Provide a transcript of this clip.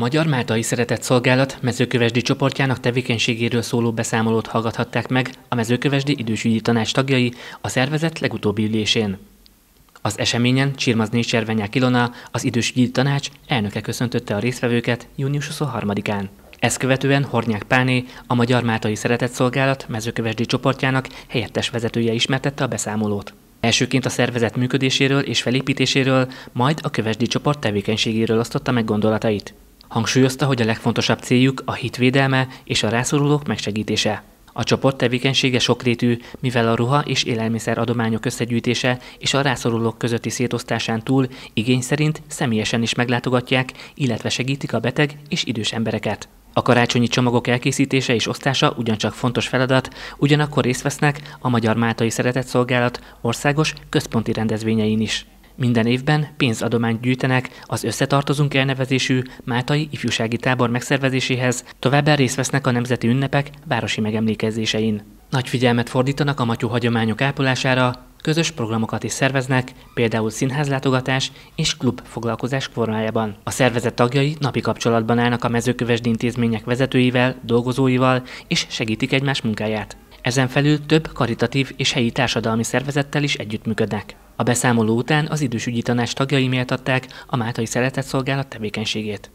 Magyar Máltai Szeretett Szolgálat mezőkövesdi csoportjának tevékenységéről szóló beszámolót hallgathatták meg a mezőkövesdi idősügyi tanács tagjai a szervezet legutóbbi ülésén. Az eseményen Csirmazné Cservenyák Ilona, az idősügyi tanács elnöke köszöntötte a résztvevőket június 23-án. Ezt követően Hornyák Páné, a Magyar Máltai Szeretett Szolgálat mezőkövesdi csoportjának helyettes vezetője ismertette a beszámolót. Elsőként a szervezet működéséről és felépítéséről, majd a kövesdi csoport tevékenységéről osztotta meg gondolatait. Hangsúlyozta, hogy a legfontosabb céljuk a hitvédelme és a rászorulók megsegítése. A csoport tevékenysége sokrétű, mivel a ruha és élelmiszer adományok összegyűjtése és a rászorulók közötti szétosztásán túl igény szerint személyesen is meglátogatják, illetve segítik a beteg és idős embereket. A karácsonyi csomagok elkészítése és osztása ugyancsak fontos feladat, ugyanakkor részt vesznek a Magyar Máltai Szeretett Szolgálat országos központi rendezvényein is. Minden évben pénzadományt gyűjtenek az Összetartozunk elnevezésű Máltai ifjúsági tábor megszervezéséhez, továbbá részt vesznek a nemzeti ünnepek városi megemlékezésein. Nagy figyelmet fordítanak a matyú hagyományok ápolására, közös programokat is szerveznek, például színházlátogatás és klub foglalkozás formájában. A szervezet tagjai napi kapcsolatban állnak a mezőkövesdi intézmények vezetőivel, dolgozóival és segítik egymás munkáját. Ezen felül több karitatív és helyi társadalmi szervezettel is együttműködnek. A beszámoló után az idősügyi tanács tagjai méltatták a Máltai Szeretett Szolgálat tevékenységét.